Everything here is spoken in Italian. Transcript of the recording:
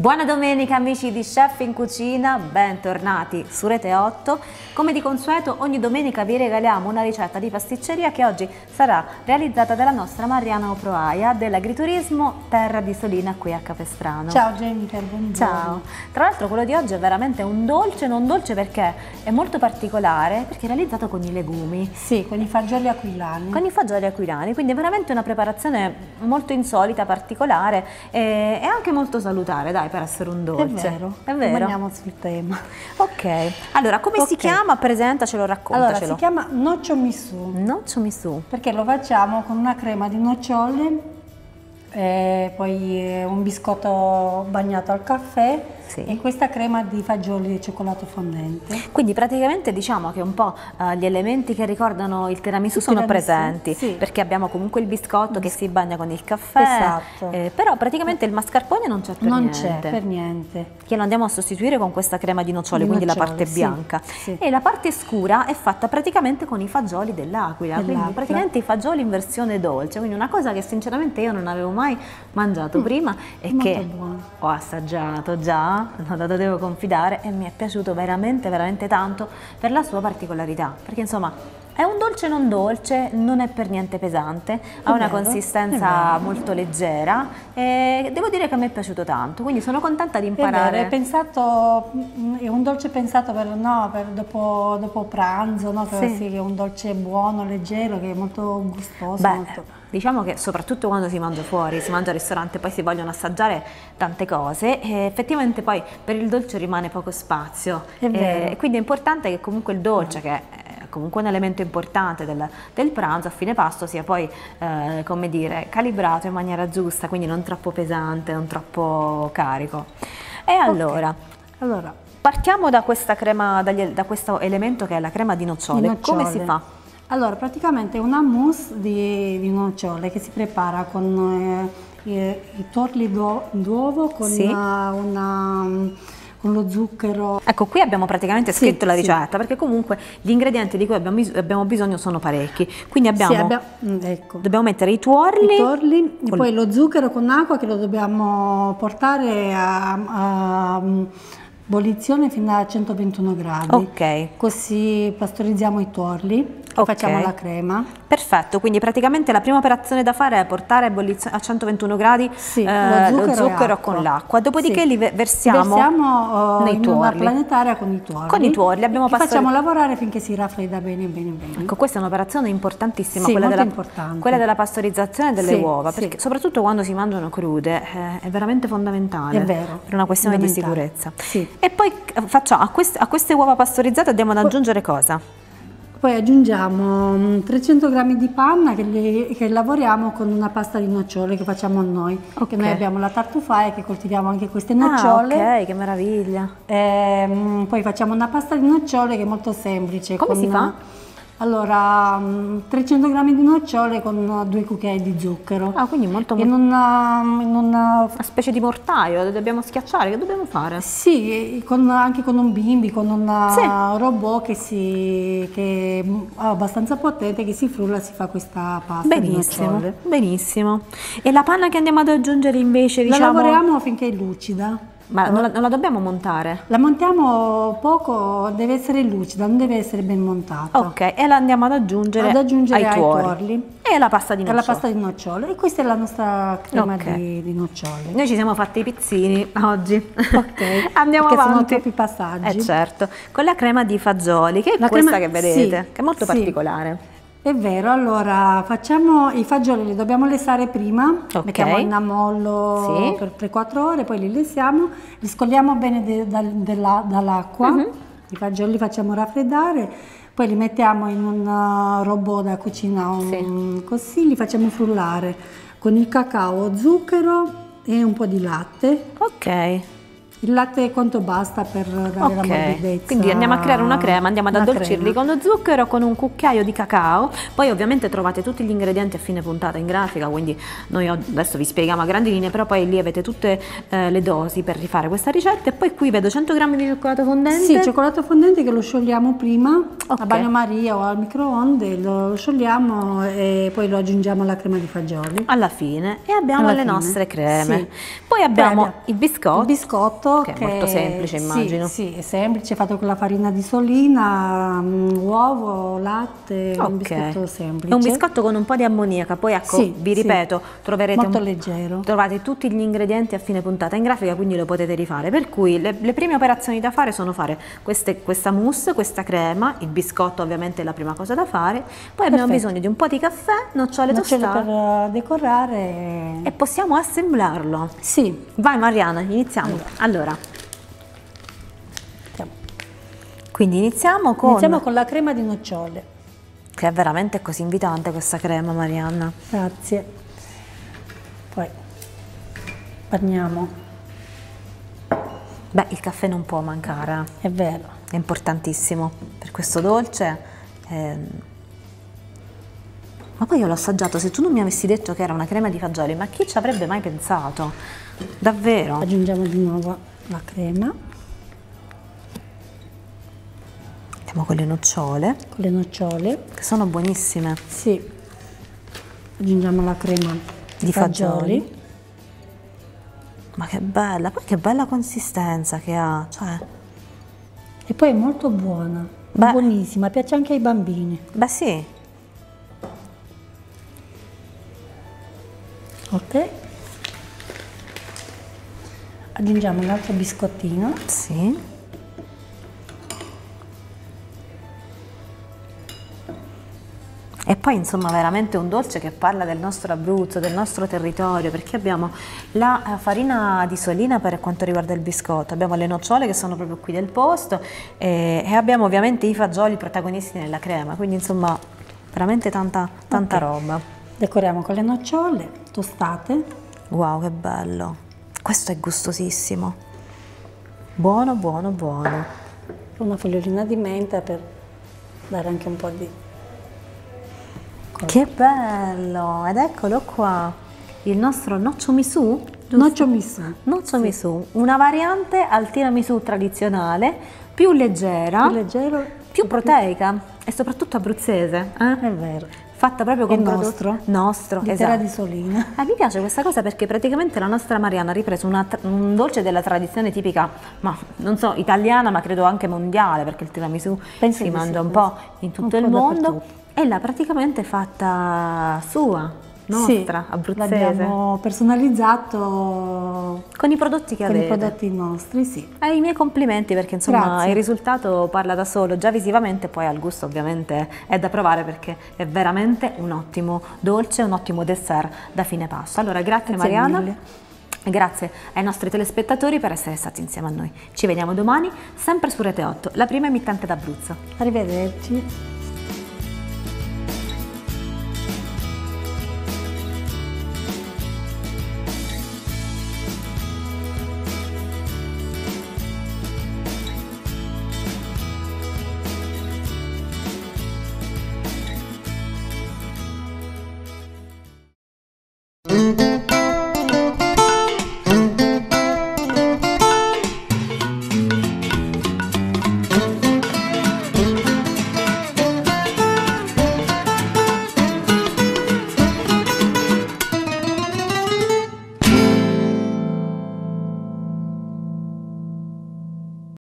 Buona domenica amici di Chef in Cucina, bentornati su Rete 8. Come di consueto ogni domenica vi regaliamo una ricetta di pasticceria che oggi sarà realizzata dalla nostra Mariana Oproaia dell'agriturismo Terra di Solina qui a Capestrano. Ciao Jennifer, buongiorno. Ciao. Tra l'altro quello di oggi è veramente un dolce, non dolce perché è molto particolare, perché è realizzato con i legumi. Sì, con i fagioli aquilani. Con i fagioli aquilani, quindi è veramente una preparazione molto insolita, particolare e, e anche molto salutare, dai per essere un dolce. È vero, è vero. Rimaniamo sul tema. Ok, allora come okay. si chiama? Presentacelo, raccontacelo. Allora, si chiama noccio misu. Noccio misu. Perché lo facciamo con una crema di nocciole e poi eh, un biscotto bagnato al caffè sì. e questa crema di fagioli di cioccolato fondente. Quindi praticamente diciamo che un po' uh, gli elementi che ricordano il tiramisù il sono tiramisù, presenti, sì. perché abbiamo comunque il biscotto che si bagna con il caffè, esatto. eh, però praticamente il mascarpone non c'è per non niente. Non c'è per niente. Che lo andiamo a sostituire con questa crema di nocciole, di quindi nocciole, la parte sì. bianca. E la parte scura è fatta praticamente con i fagioli dell'aquila, dell quindi praticamente i fagioli in versione dolce, quindi una cosa che sinceramente io non avevo mai mangiato mm. prima e che buono. ho assaggiato già no, devo confidare e mi è piaciuto veramente veramente tanto per la sua particolarità. Perché insomma è un dolce non dolce, non è per niente pesante, ha una consistenza molto leggera e devo dire che a me è piaciuto tanto, quindi sono contenta di imparare. È, vero, è, pensato, è un dolce pensato per, no, per dopo, dopo, pranzo, no? sì. Sì, è un dolce buono, leggero, che è molto gustoso. Beh, molto... Diciamo che soprattutto quando si mangia fuori, si mangia al ristorante, poi si vogliono assaggiare tante cose e effettivamente poi per il dolce rimane poco spazio. E quindi è importante che comunque il dolce, che è comunque un elemento importante del, del pranzo, a fine pasto sia poi, eh, come dire, calibrato in maniera giusta, quindi non troppo pesante, non troppo carico. E allora, okay. allora partiamo da, questa crema, dagli, da questo elemento che è la crema di nocciole. Di nocciole. Come si fa? Allora, praticamente è una mousse di, di nocciole che si prepara con eh, i, i torli d'uovo, con sì. una, una con lo zucchero. Ecco, qui abbiamo praticamente scritto sì, la ricetta, sì. perché comunque gli ingredienti di cui abbiamo, abbiamo bisogno sono parecchi. Quindi abbiamo, sì, abbiamo mm, ecco. dobbiamo mettere i tuorli, I tuorli e poi lo zucchero con acqua che lo dobbiamo portare a, a bollizione fino a 121 gradi. Ok. Così pastorizziamo i tuorli okay. facciamo la crema. Perfetto, quindi praticamente la prima operazione da fare è portare a 121 gradi sì, eh, lo zucchero, lo zucchero con l'acqua, dopodiché sì. li versiamo, versiamo uh, nei in tuorli. una planetaria con i tuorli. Con i tuorli abbiamo passato... facciamo lavorare finché si raffredda bene bene bene. Ecco, questa è un'operazione importantissima, sì, quella, della, importante. quella, della, pastorizzazione delle uova, perché soprattutto quando si mangiano crude eh, è veramente fondamentale è vero, per una questione di sicurezza. E poi eh, facciamo, a, queste, a queste uova pastorizzate andiamo ad aggiungere cosa? Poi aggiungiamo 300 mm, g di panna che, li, che, lavoriamo con una pasta di nocciole che facciamo noi. Okay. Che noi abbiamo la tartufaia che coltiviamo anche queste nocciole. Ah, ok, che meraviglia. E, ehm, poi facciamo una pasta di nocciole che è molto semplice. Come si fa? Allora, 300 mm, g di nocciole con due cucchiai di zucchero. Ah, quindi molto molto... In una, in una... una specie di mortaio, dobbiamo schiacciare, che dobbiamo fare? Sì, con, anche con un bimbi, con un sì. robot che, si, che è abbastanza potente, che si frulla, si fa questa pasta Benissimo, benissimo. E la panna che andiamo ad aggiungere invece, diciamo... La lavoriamo finché è lucida. Ma non la, non la, dobbiamo montare? La montiamo poco, deve essere lucida, non deve essere ben montata. Ok, e la andiamo ad aggiungere, ad aggiungere ai, tuorli. tuorli. E alla pasta di nocciole. la pasta di nocciole. E questa è la nostra crema okay. di, di, nocciole. Noi ci siamo fatti i pizzini oggi. Ok. Andiamo Perché avanti. sono troppi passaggi. Eh certo, con la crema di fagioli, che è la questa crema... che vedete, sì, che è molto sì. particolare. È vero, allora facciamo i fagioli, li dobbiamo lessare prima, okay. mettiamo in ammollo sì. per 3-4 ore, poi li lessiamo, li scogliamo bene de, da, dall'acqua, uh mhm. -huh. i fagioli li facciamo raffreddare, poi li mettiamo in un uh, robot da cucina, un, sì. così li facciamo frullare con il cacao, zucchero e un po' di latte. Ok. Il latte quanto basta per dare okay. la morbidezza. Quindi andiamo a creare una crema, andiamo ad addolcirli con lo zucchero, con un cucchiaio di cacao. Poi ovviamente trovate tutti gli ingredienti a fine puntata in grafica, quindi noi adesso vi spieghiamo a grandi linee, però poi lì avete tutte eh, le dosi per rifare questa ricetta. E poi qui vedo 100 g di cioccolato fondente. Sì, cioccolato fondente che lo sciogliamo prima okay. a bagnomaria o al microonde, lo sciogliamo e poi lo aggiungiamo alla crema di fagioli. Alla fine. E abbiamo alla le fine. nostre creme. Sì. Poi abbiamo Beh, il biscotto. Il biscotto risotto che, che, è molto semplice immagino. Sì, sì, è semplice, fatto con la farina di solina, um, uovo, latte, okay. un biscotto semplice. È un biscotto con un po' di ammoniaca, poi ecco, sì, vi ripeto, sì. troverete molto un, leggero. Trovate tutti gli ingredienti a fine puntata in grafica, quindi lo potete rifare. Per cui le, le prime operazioni da fare sono fare queste, questa mousse, questa crema, il biscotto ovviamente è la prima cosa da fare, poi Perfetto. abbiamo bisogno di un po' di caffè, nocciole, nocciole tostate per decorare e possiamo assemblarlo. Sì. Vai Mariana, iniziamo. Allora, allora, quindi iniziamo con... Iniziamo con la crema di nocciole. Che è veramente così invitante questa crema, Marianna. Grazie. Poi bagniamo. Beh, il caffè non può mancare. È vero. È importantissimo per questo dolce. Eh... Ma poi io l'ho assaggiato, se tu non mi avessi detto che era una crema di fagioli, ma chi ci avrebbe mai pensato? Davvero? Aggiungiamo di nuovo la crema. Andiamo con le nocciole. Con le nocciole. Che sono buonissime. Sì. Aggiungiamo la crema di, fagioli. fagioli. Ma che bella, poi che bella consistenza che ha, cioè... E poi è molto buona, Beh. buonissima, piace anche ai bambini. Beh sì. Aggiungiamo un altro biscottino sì e poi insomma veramente un dolce che parla del nostro Abruzzo, del nostro territorio perché abbiamo la eh, farina di solina per quanto riguarda il biscotto, abbiamo le nocciole che sono proprio qui del posto e, e abbiamo ovviamente i fagioli protagonisti nella crema, quindi insomma veramente tanta, tanta okay. roba. Decoriamo con le nocciole tostate. Wow che bello! Questo è gustosissimo. Buono, buono, buono. Una fogliolina di menta per dare anche un po' di... Che bello! Ed eccolo qua, il nostro noccio misu. Noccio misu. Noccio sì. misu, una variante al tiramisù tradizionale, più leggera, più, leggero, più proteica più... e soprattutto abruzzese. Eh? È vero fatta proprio con nostro, nostro di esatto. di solina. Eh, mi piace questa cosa perché praticamente la nostra Mariana ha ripreso una, un dolce della tradizione tipica, ma non so, italiana, ma credo anche mondiale, perché il tiramisù Penso si mangia sì, un po' in tutto il mondo e l'ha praticamente fatta sua nostra, sì, abruzzese. L'abbiamo personalizzato con i prodotti che con avete. Con i prodotti nostri, sì. E I miei complimenti perché insomma Grazie. il risultato parla da solo, già visivamente, poi al gusto ovviamente è da provare perché è veramente un ottimo dolce, un ottimo dessert da fine pasto. Allora grazie, grazie Mariana. Mille. Grazie ai nostri telespettatori per essere stati insieme a noi. Ci vediamo domani, sempre su Rete 8, la prima emittente d'Abruzzo. Arrivederci.